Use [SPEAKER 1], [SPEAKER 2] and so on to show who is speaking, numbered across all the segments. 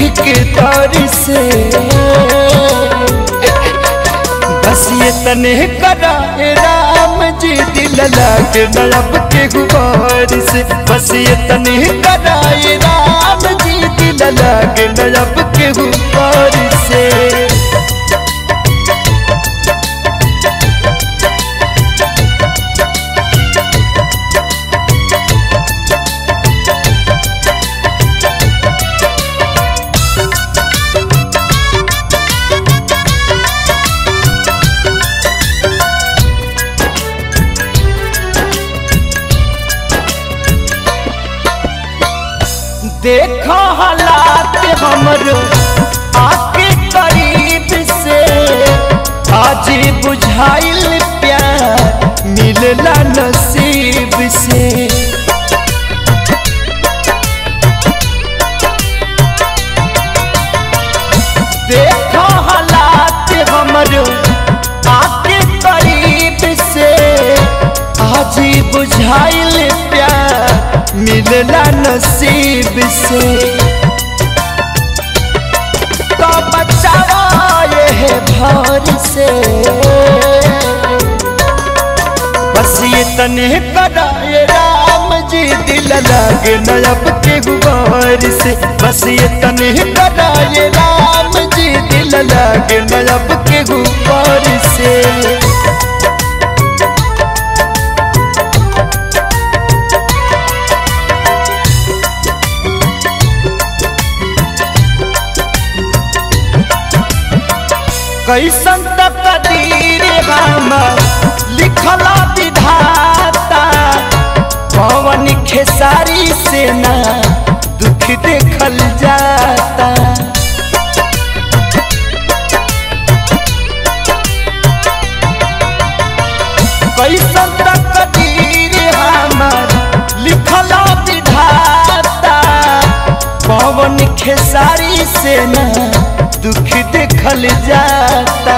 [SPEAKER 1] दुख से। बस ये तने कराए राम जी, दिल लागे नलब के गुबार से। बस ये तने करा राम जी, दिल लागे नलब के गुबार से। हमरो आके करीब से आज बुझाइल प्यार मिलला नसीब से। देखो हालात हमरो आके करीब बुझाइल प्यार मिलला नसीब से। से। बस ये तने कराए राम जी दिल लागे नयब के गुबार से बस ये तने कराए राम जी दिल लागे नयब के गुबार से कैसन हमर लिखला विधाता। पवन खेसारी दुख देखल जाता। कैसन तकदीर हमर, लिखला विधाता। पवन खेसारी से दुख देखल जाता।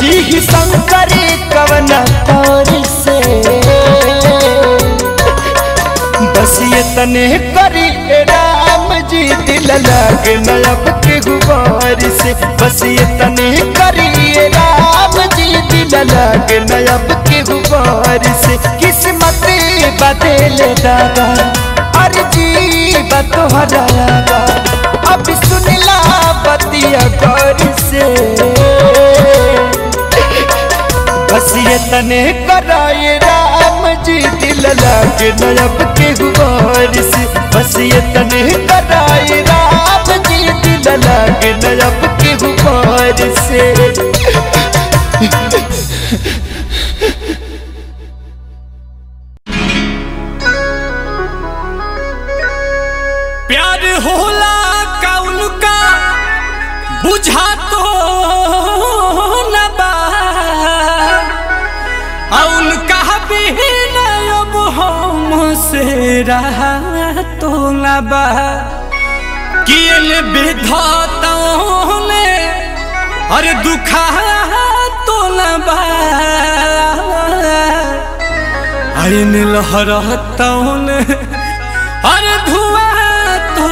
[SPEAKER 1] जी शंकरी कवन तौर से। बस ये तने करी राम जी दिल लागे नयब के गुबार से। बस ये तने करी राम जी दिल लागे नयब के गुबार से। किस्मत बदल दादा, अर्जी बतोहरागा अब सुनला बतिया गौर से। बस ये तने कराए राम जी दिल लाके नयब के गुबार से बस तने कराए राम जी दिल लाके नयब के गुबार
[SPEAKER 2] रहा तो न बा। कियल अरे दुखा तो
[SPEAKER 3] न बा। आइन लहरतौन अरे धुआ तो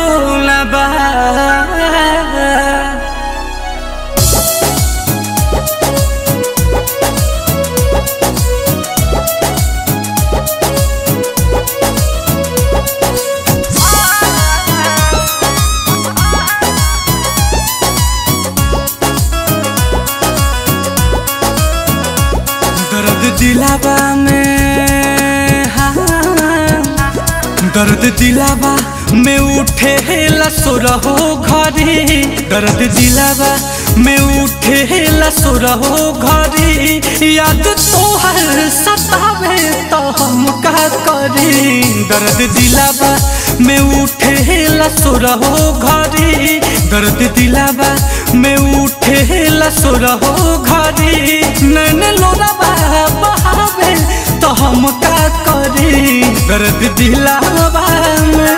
[SPEAKER 3] दर्द दिलावा में उठे लसुरहो घरे। दर्द दिलावा में उठे लसुरहो घरी याद तोहर सतावे तो हम का करी। दर्द दिलावा, में उठे लसुरहो घरी दर्द दिलावा, में उठे लसुरहो घरी नैन लोरावा बहावे तो हम का करी। दर्द दिलावा में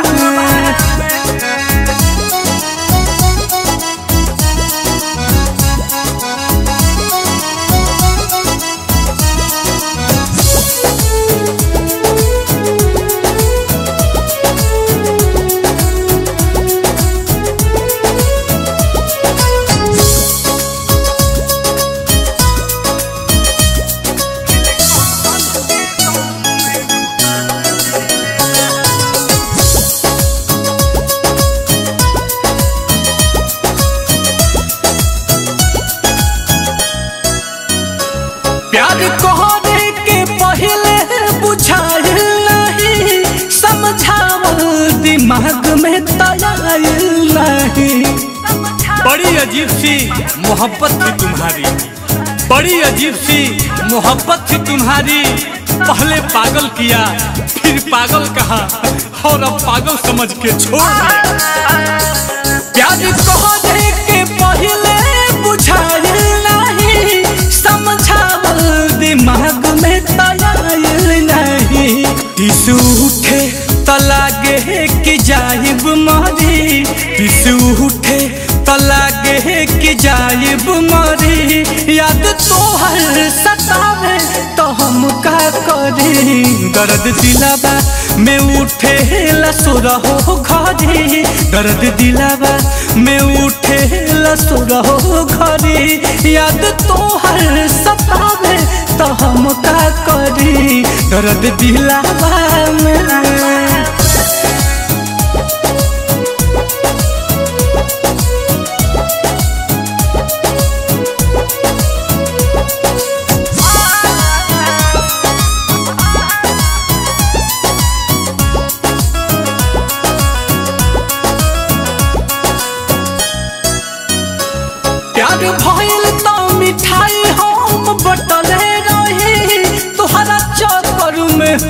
[SPEAKER 3] अजीब सी मोहब्बत थी तुम्हारी। बड़ी अजीब सी मोहब्बत थी तुम्हारी। पहले पागल किया, फिर पागल कहा, और अब पागल समझ के छोड़ के पहले नहीं। दिमाग में नहीं। मरी। जाइब मरी। याद तोहर सतावे तो हम का करी। दर्द दिलावा में उठे लसुरहो घरी। दर्द दिलावा में उठे लसुरहो घरी। याद तोहर सतावे तो हम का करी। दर्द दिलावा में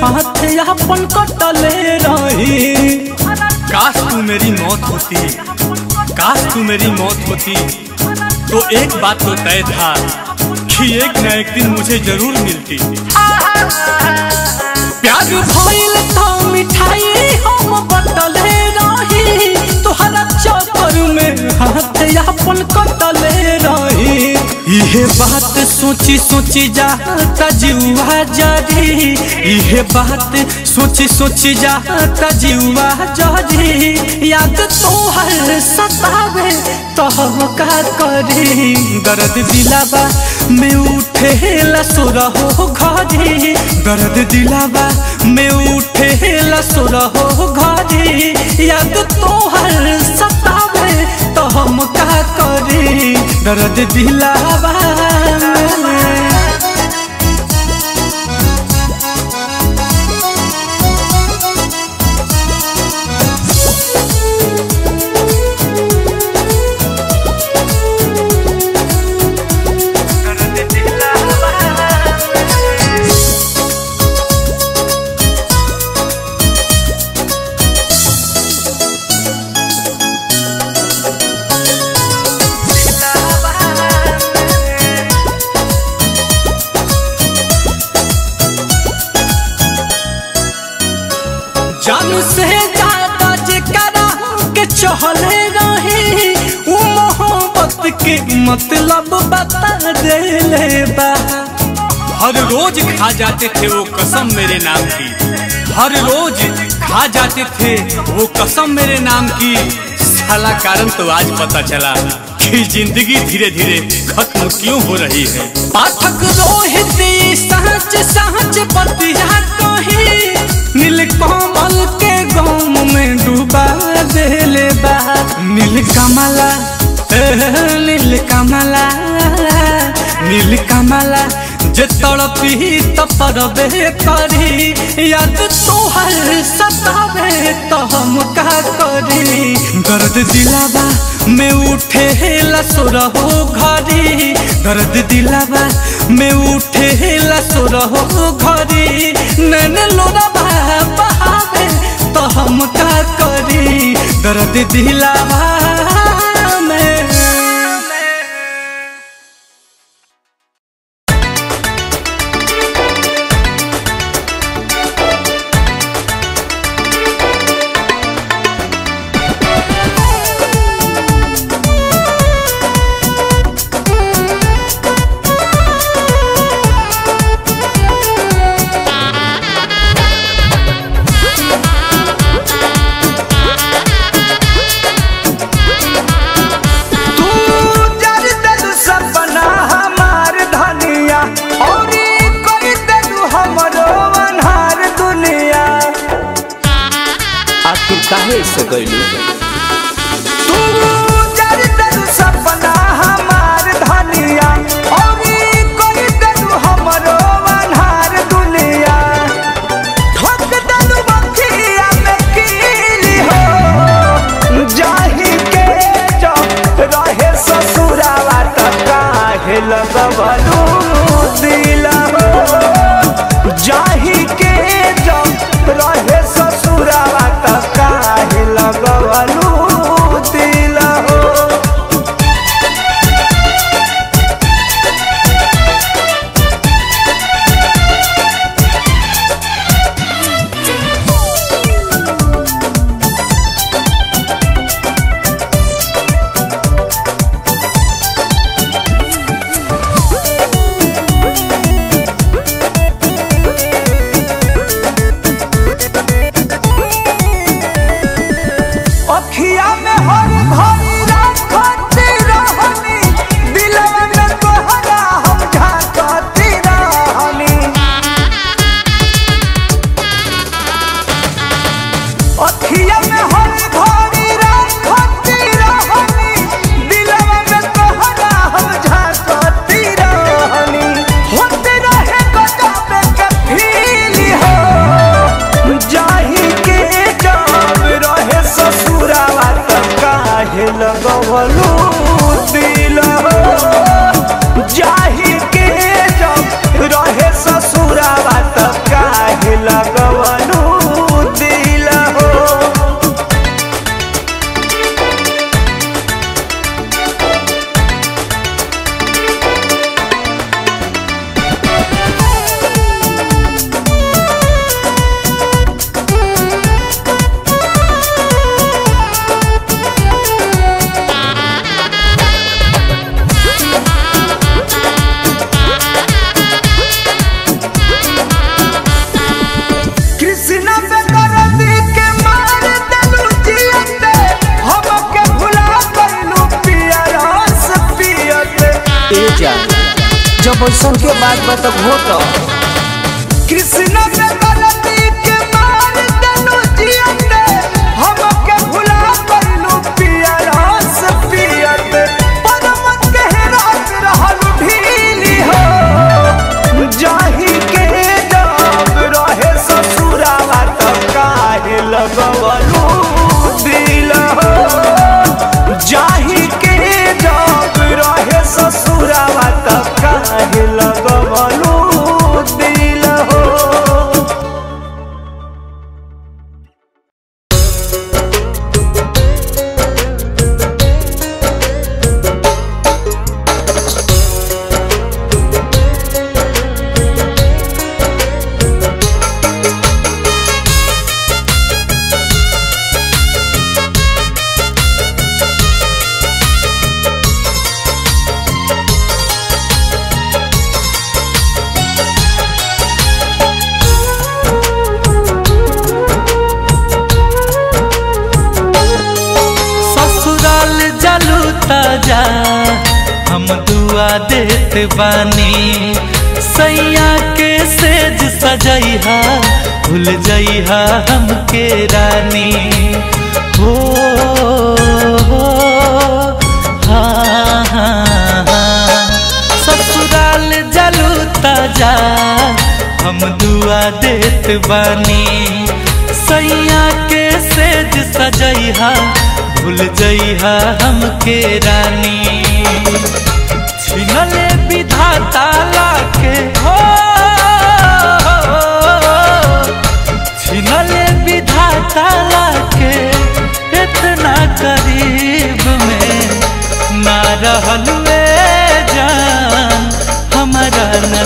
[SPEAKER 3] हाथ अपन कटले रही। काश तू मेरी मौत होती, काश तू मेरी मौत होती तो एक बात तो तय था कि एक न एक दिन मुझे ज़रूर मिलती। प्यार भइल मिठाई हम बटले रही। तोहरा चक्कर में हाथ कटले रही। बात सोची सोची जाता जीवा जरी इहे बात सोची सोची जाता जीवा जरी याद तोहर सतावे तो का करी, दर्द दिलाबा में उठे लसुरहो घरी। दर्द दिलाबा में उठे लसुरहो घरी। याद तोहर सतावे तो का करी, दर्द दिलावा। में से ज़्यादा जेकरा के चहले रही मोहब्बत के मतलब बता देले बा।
[SPEAKER 4] हर रोज खा जाते थे वो कसम मेरे नाम की। हर रोज खा जाते थे वो कसम मेरे नाम की। साला कारण तो आज पता चला कि ज़िंदगी धीरे धीरे खत्म क्यों हो रही है।
[SPEAKER 3] पाठक रोहित सहज सहज बतिया कही। नील कमल के गम में डूबा देले बा। नील कमला ए, नील कमला जे तड़पी तपरबे करी याद तोहर सतावे तो हम का करी। दर्द दिलावा में उठे हेला सोरहो घरी दर्द दिलावा में उठे हेला सोरहो घरी नैन लोरावा बहावे तो हम का करी, दर्द दिलावा में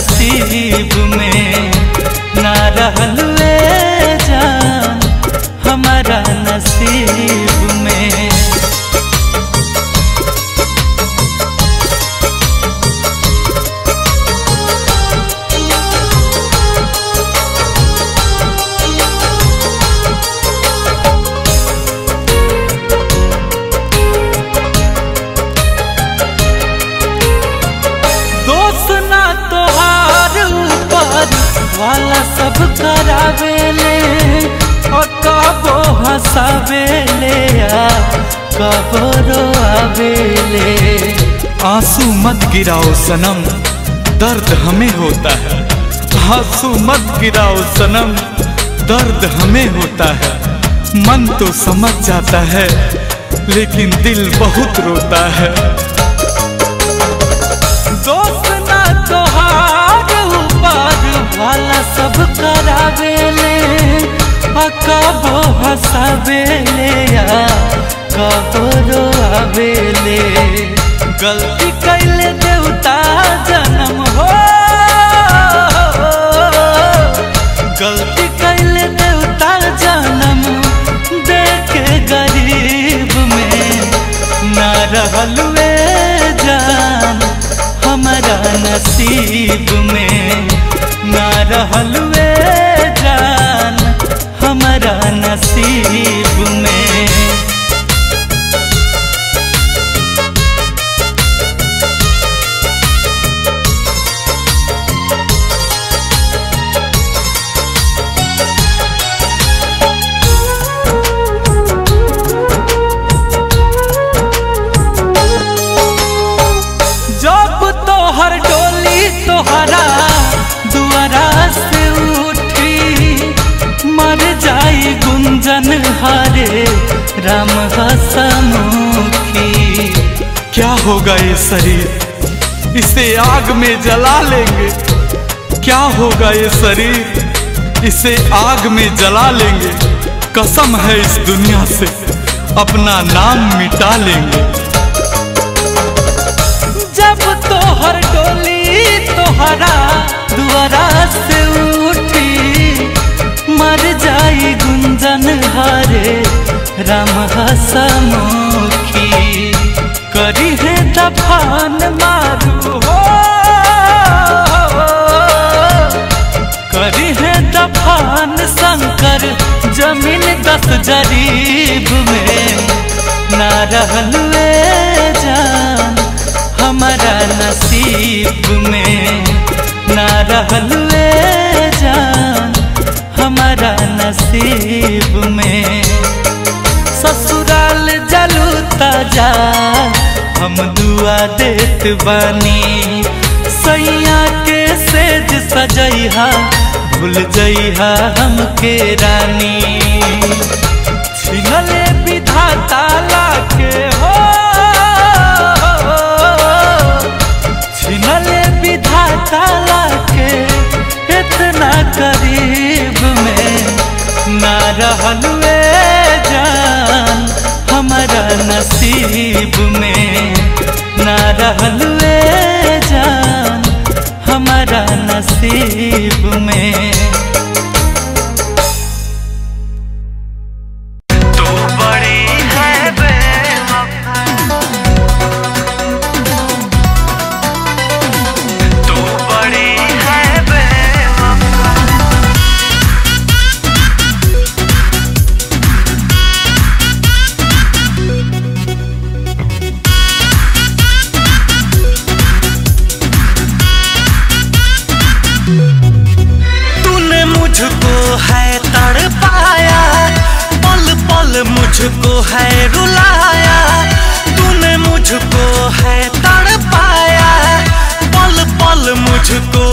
[SPEAKER 3] नसीब में
[SPEAKER 5] सनम। दर्द हमें होता है। आँसू मत गिराओ सनम। दर्द हमें होता है। मन तो समझ जाता है, लेकिन दिल बहुत रोता है।
[SPEAKER 3] दोस्त ना तोहार ऊपर वाला सब करावेले आ कबो हंसावेले आ कबो आवेले गलती कैले देवता?
[SPEAKER 5] होगा ये शरीर। इसे आग में जला लेंगे। कसम है इस दुनिया से। अपना नाम मिटा लेंगे।
[SPEAKER 3] जब तोहर डोली तोहरा दुआरा से उठी, मर जाई गुंजन हरे राम हसमुखी। करी है दफान मारू जरीब में ना रहल वे जान। हमारा नसीब में ना रहल वे जान। हमारा नसीब में ससुराल जलू ताज़ा हम दुआ देत बानी। सैया के सेज सजैहा भूल जइहा हमके रानी। छिनले विधाता लाके हो। छिनले विधाता लाके इतना करीब में ना रहल वे जान हमारा नसीब में। ना रहल वे जान हमारा नसीब में।
[SPEAKER 6] मुझको है रुलाया तूने मुझको है तड़पाया पल पल मुझको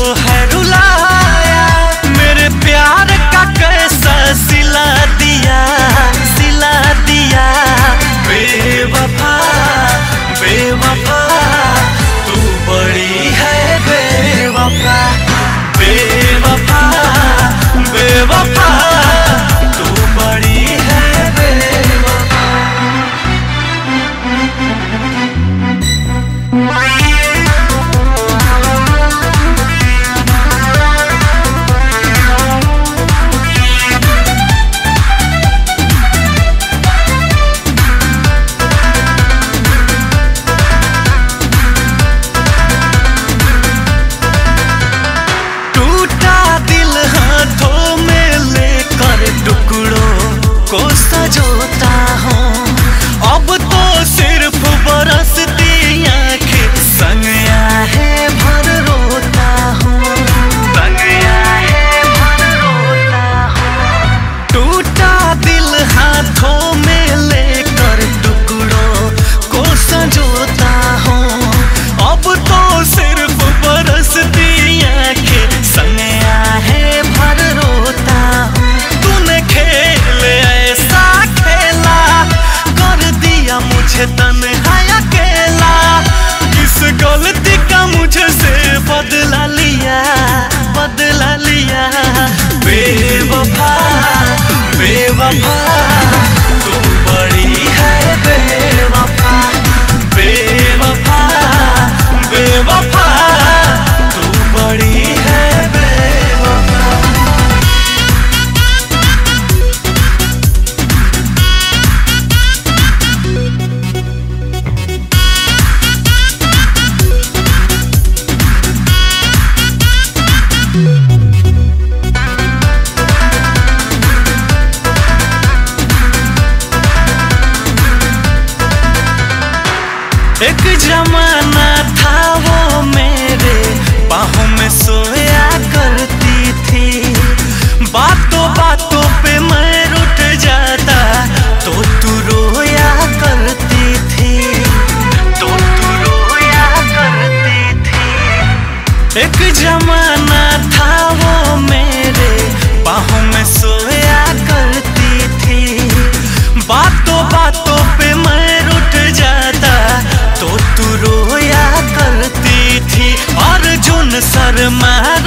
[SPEAKER 6] शरण शर्मा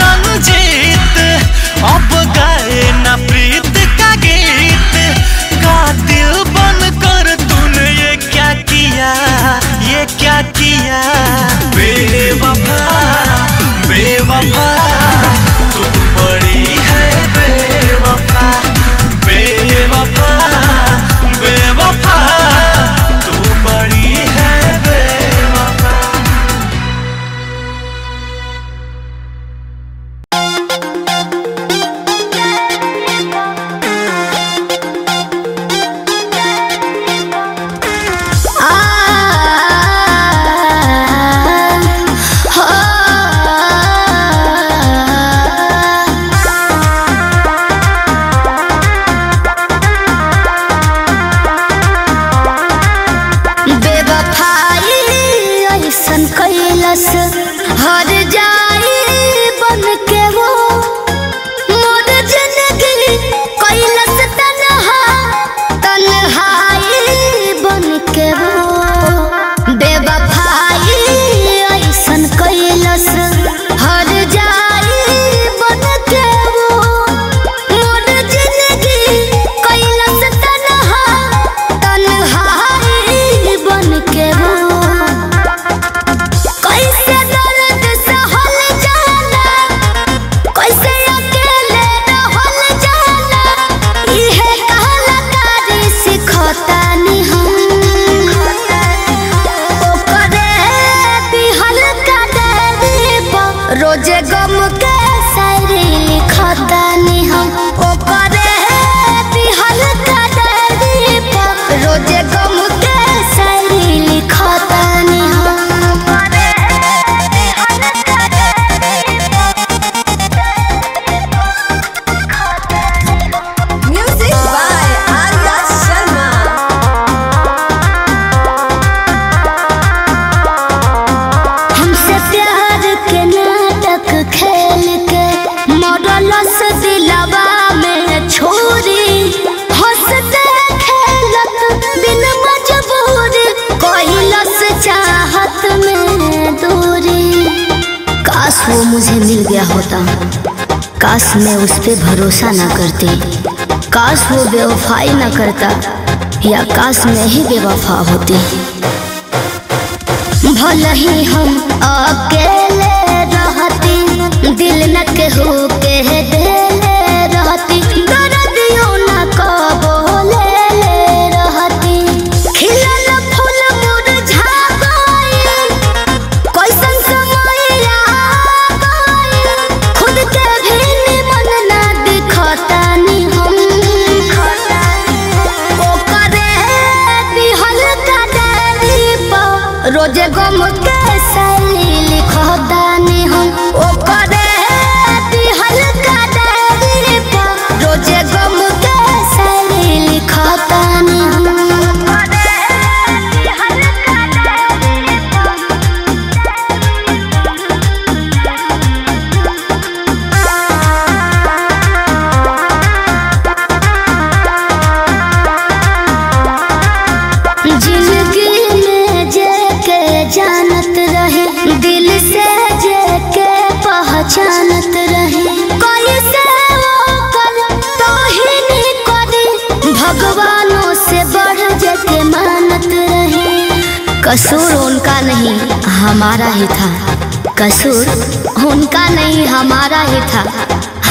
[SPEAKER 7] बेवफाई ना करता, या काश मैं ही बेवफा होती। भले ही हम अकेले रहती, दिल न केहू के देले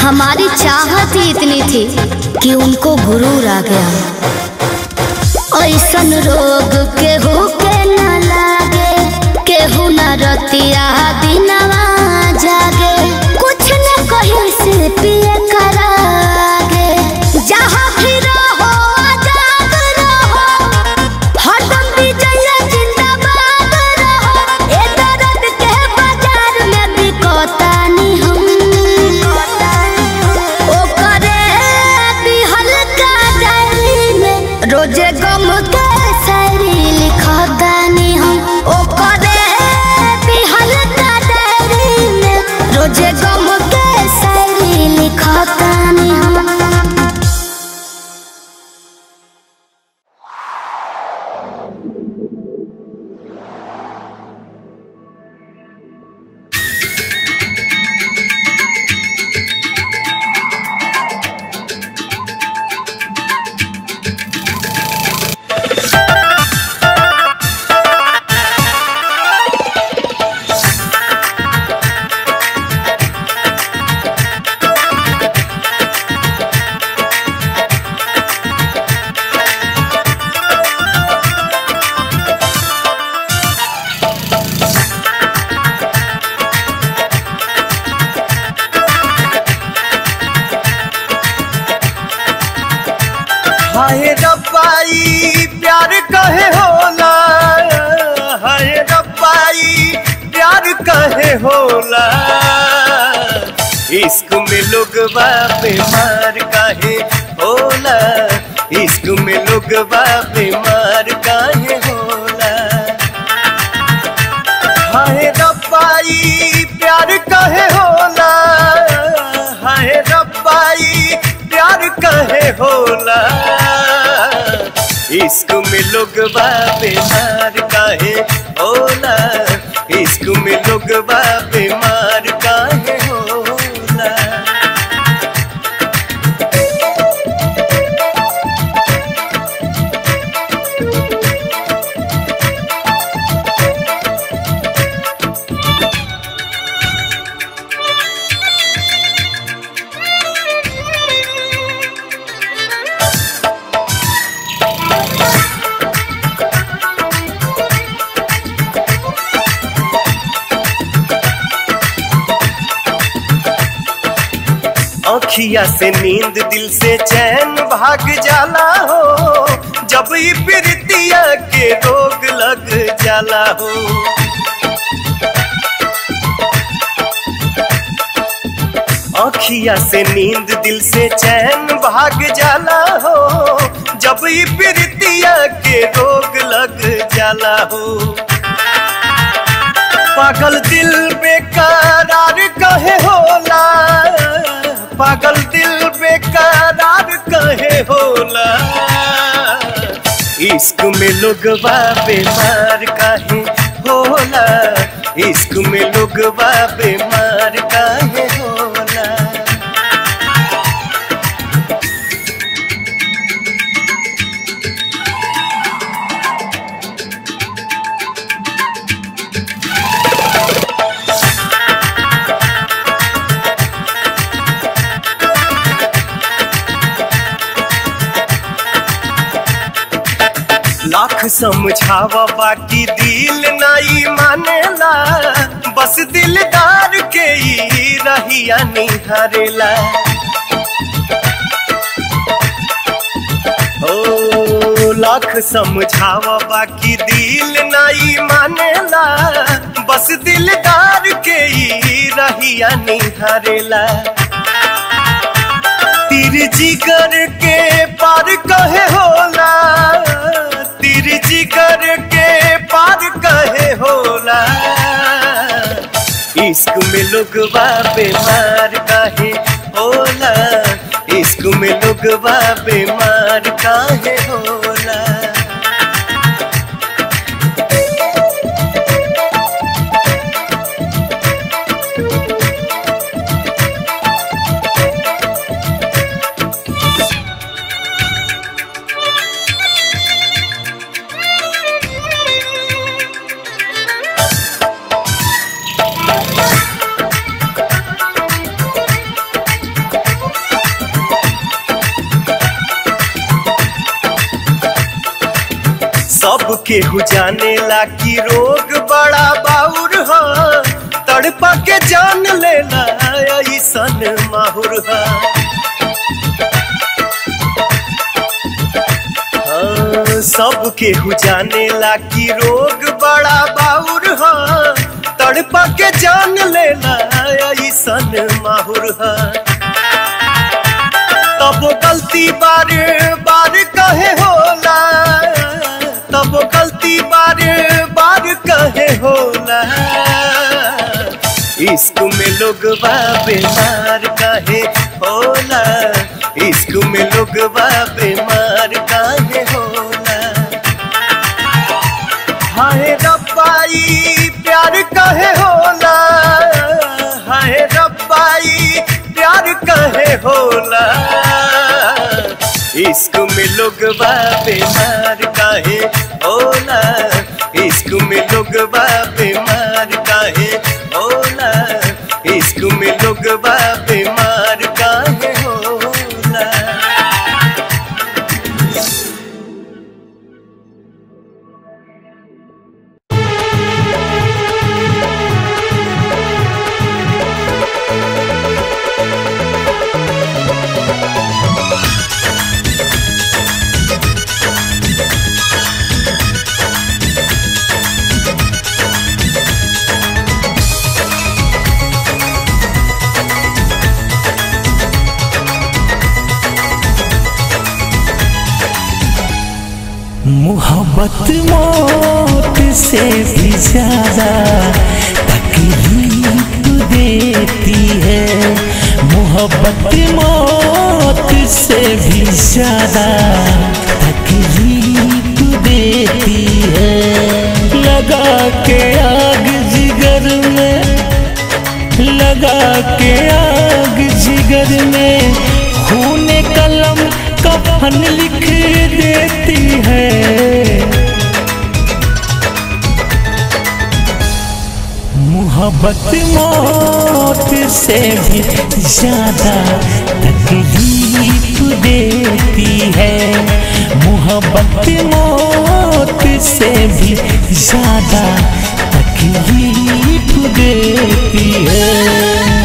[SPEAKER 7] हमारी चाहत ही इतनी थी कि उनको गुरूर आ गया। ऐसन रोग केहू के न लागे, केहू न रतिया दिनवा
[SPEAKER 8] इश्क में लोग बीमार काहे? होला इसको में लोग बीमार अखिया से नींद दिल से चैन भाग जाला हो। जब ये प्रीतिया के रोग लग जाला हो। अखिया से नींद दिल से चैन भाग जाला हो। जब ये प्रीतिया के रोग लग जाला हो। पागल दिल बेकरार कहे होला। पागल दिल बेकार कहे होला। इश्क में लोग बीमार कहे होला। इश्क में लोग बीमार कहे होला। समझावा बाकी दिल नहीं मानेला। बस दिलदार के ही रहिया निहारेला। ओ, लाख समझावा बाकी दिल नहीं मानेला। बस दिलदार के ही रहिया निहारेला। तीर जिगर के पार कहे होला। तीर जिगर के पार कहे होला। इश्क में लोग बीमार काहे होला। इश्क में लोग बीमार काहे होला। केहू जानेला कि रोग बड़ा बाउर ह। तड़पा के जान लेला ऐसन माहुर ह। हाँ, सब केहू जानेला कि रोग बड़ा बाउर ह। तड़पा के जान लेला ऐसन माहुर ह। तब गलती बार बार कहे होला तब गलती बार बार कहे होला इश्क में लोग बीमार काहे होला इश्क में लोग बीमार कहे होला हाय रब्बाई, प्यार कहे होला हाय रब्बाई, प्यार कहे होला इश्क में लोग बीमार काहे? होला इश्क में लोग बीमार
[SPEAKER 3] ज़्यादा तकलीफ़ देती है। मोहब्बत मौत से भी ज़्यादा तकलीफ़ देती है। लगा के आग जिगर में, लगा के आग जिगर में, खून कलम कफन लिख देती है। मोहब्बत मौत से भी ज़्यादा तकलीफ़ देती है। मोहब्बत मौत से भी ज़्यादा तकलीफ़ देती है।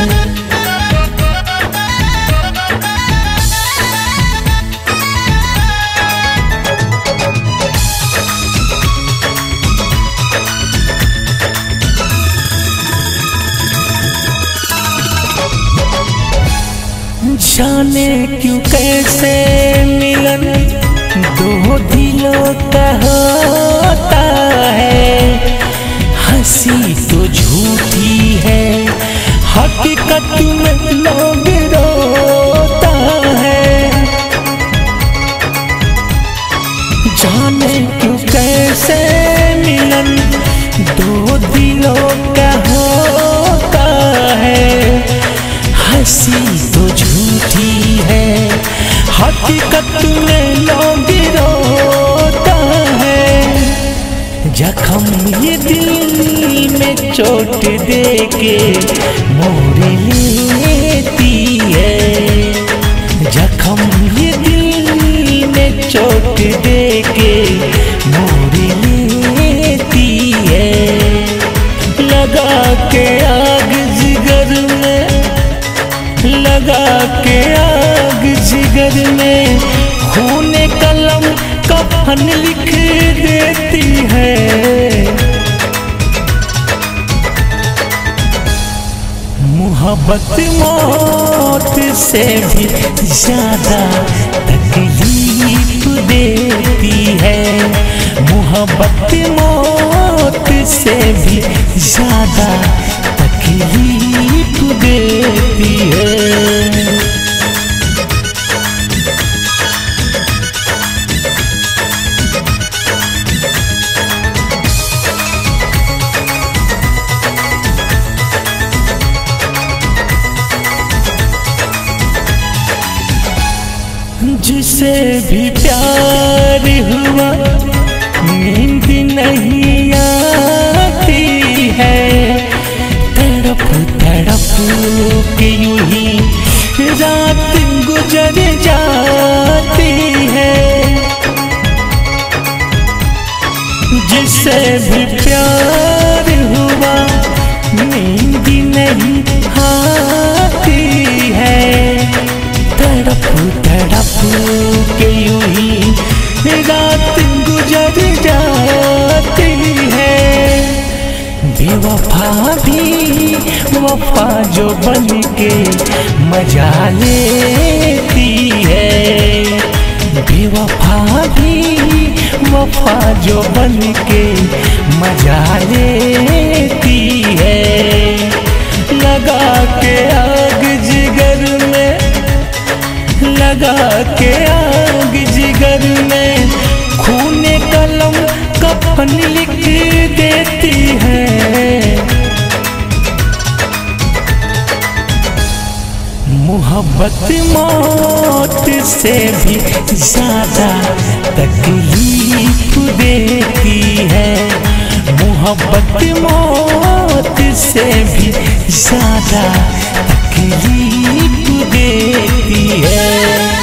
[SPEAKER 3] जाने क्यों कैसे मिलन? दो दिलों का होता है। हँसी तो झूठी है। हकीकत में लोग हकीकत में लोग रोता है। जख्म ये दिल में चोट दे के मोड़ लेती है। जख्म ये दिल में चोट दे के लेती है। लगा के आग जिगर में, लगा के आग जिगर में खून कलम कफन लिख देती है। मोहब्बत मौत से भी ज़्यादा तकलीफ़ देती है। मोहब्बत मौत से भी ज़्यादा तकलीफ़ वफा जो बन के मज़ा लेती है। बेवफा भी वफा जो बन के मज़ा लेती है। लगा के आग जिगर में, लगा के आग जिगर में, खून कलम कफन लिख देती मोहब्बत मौत से भी ज़्यादा तकलीफ़ देती है। मोहब्बत मौत से भी ज़्यादा तकलीफ़ देती है।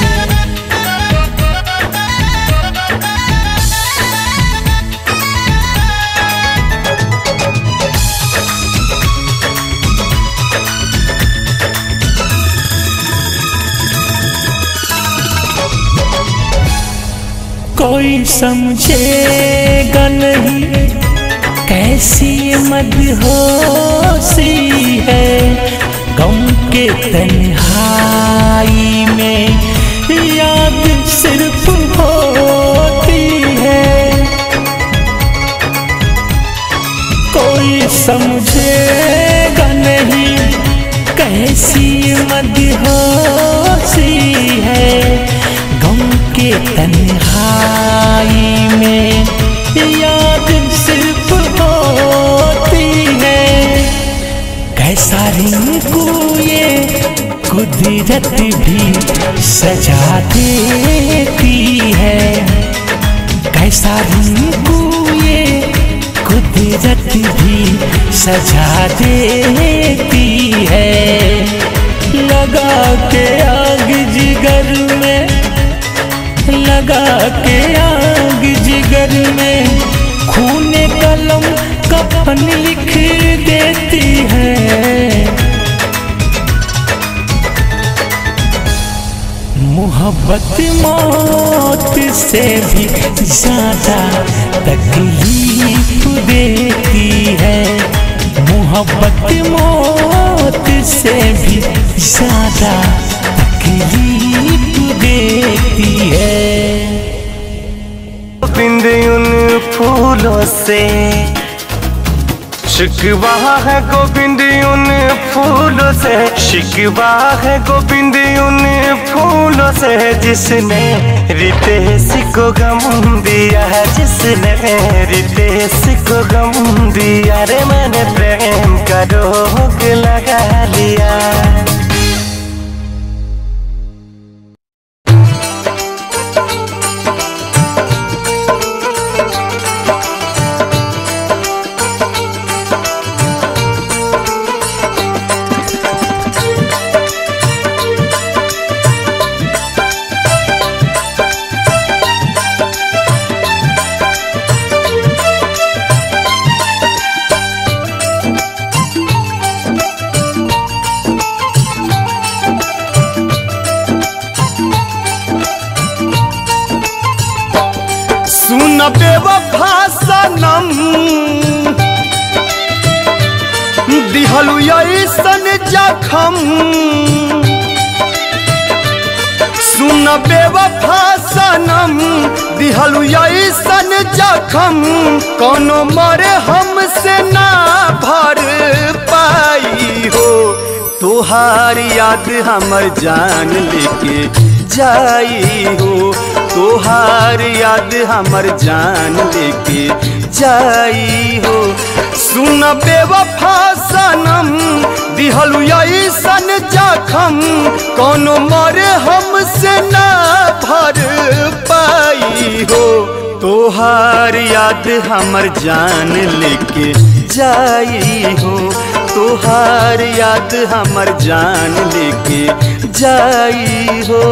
[SPEAKER 3] समझेगा नहीं, कैसी मदहोशी है गम के तन्हाई में याद सिर्फ़ होती है कोई समझेगा नहीं कैसी मदहोशी तन्हाई में याद सिर्फ़ होती है। कैसा रिंकू ये कुदरत भी सजा देती है। कैसा रिंकू ये कुदरत भी सजा देती है। लगा के आग जिगर में लगा के आग जिगर में खून कलम कफन लिख देती है। मोहब्बत मौत से भी ज़्यादा तकलीफ़ देती है। मोहब्बत मौत से भी ज़्यादा तकलीफ़ देती है
[SPEAKER 6] बिंद उन फूलों से शिकवा है गोविंद उन फूलों से शिकवा है गोविंद उन फूलों से जिसने रितेश को गम दिया है जिसने रितेश को गम दिया रे मैंने प्रेम का रोग लगा लिया
[SPEAKER 1] ऐसन जखम सुन बेवफा सनम दिहलु ऐसन जखम। कोनो मरे हमसे ना भर पाई हो। तोहार याद हमर जान लेके जाई हो। तोहार याद हमर जान लेके जाई हो। सुन बेवफा सनम दिहलु ऐसन जखम, कोनो मरे हमसे ना भर पाई हो? तोहार याद हमर जान लेके जाई हो। तोहार याद हमर जान लेके जाई हो।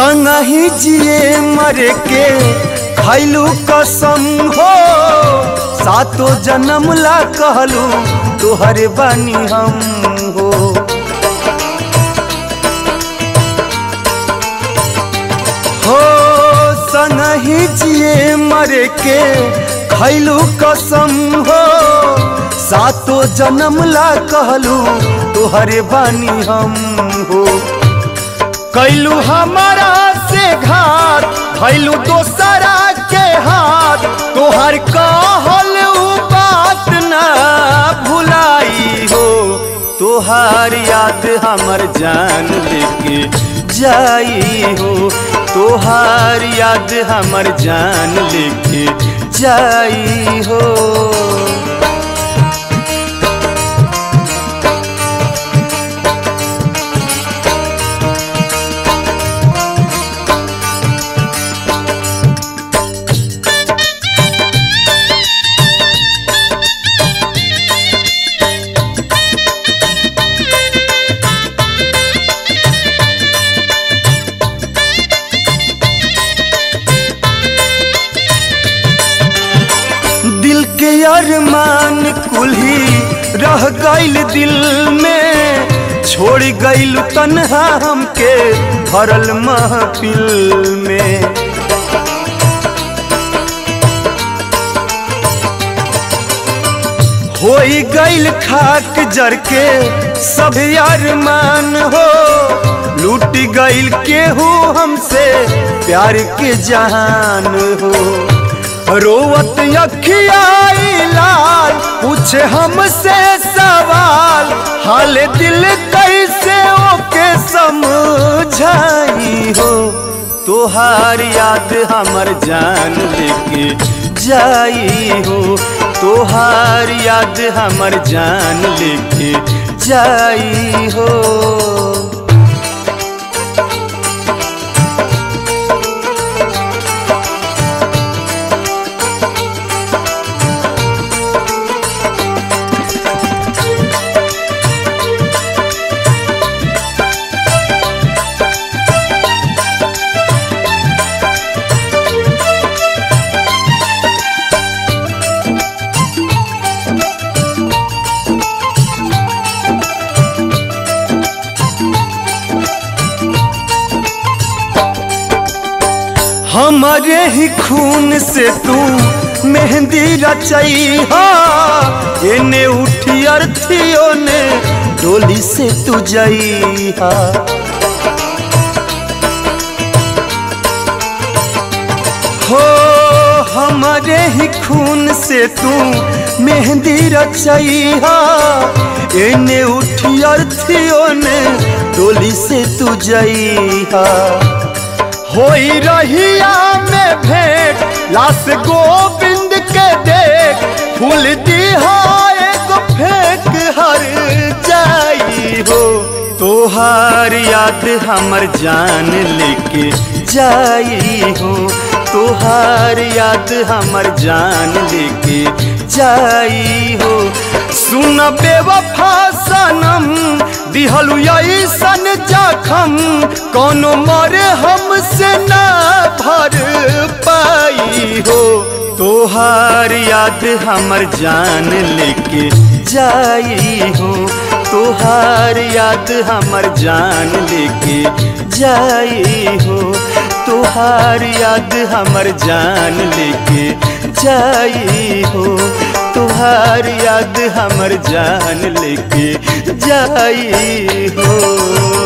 [SPEAKER 1] संगही जिए मर के, खैलू कसम हो। सातो जन्म ला कहलू, तोहर बानी हम हो। हो संगही जिए मर के, खैलू कसम हो। सातो जन्म ला कहलू, तोहर बानी हम हो। कैलू हमारा से घात भैलू दोसरा के हाथ। तोहर कहल बात ना भुलाई हो। तोहार याद हमर जान लेके जाई हो। तोहार याद हमर जान लेके जाई हो। अरमान कुल्ही रह गइल दिल में। छोड़ गइल तन्हा हमके भरल महफिल में। हो गइल खाक जर के सब अरमान हो। लूट गइल केहू हमसे प्यार के जहान हो। रोवत अखियाई लाल, पूछे हमसे सवाल। हाल दिल कैसे ओके समझाई हो? तोहार याद हमर जान लेके जाई हो। तोहार याद हमर जान लेके जाई हो। हमारे ही खून से तू मेहंदी रचई। हा एने उठी अर्थियों ने, डोली से तू जई। हा। हो, हमारे ही खून से तू मेहंदी रचई। हा एने उठी अर्थियों ने, डोली से तू जई। हा। होई रहिया में भेंट, लाश गोविंद के देख। फूल दिहाए को फेंक, हर जाई हो। तोहार याद हमर जान लेके जाई हो। तोहार याद हमर जान लेके जाई हो। सुन बेवफा सनम दिहलु ऐसन जखम, कोनो मरे हमसे ना भर पाई हो? तोहार याद हमर जान लेके जाई हो। तोहार याद हमर जान लेके जाई हो। तोहार याद हमर जान लेके जाई हो। तोहार याद हमर जान लेके जाई हो।